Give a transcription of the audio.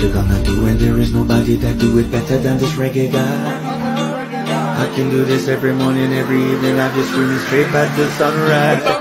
you gonna do when there is nobody that do it better than this reggae guy? I can do this every morning, every evening, I just screaming straight back to sunrise.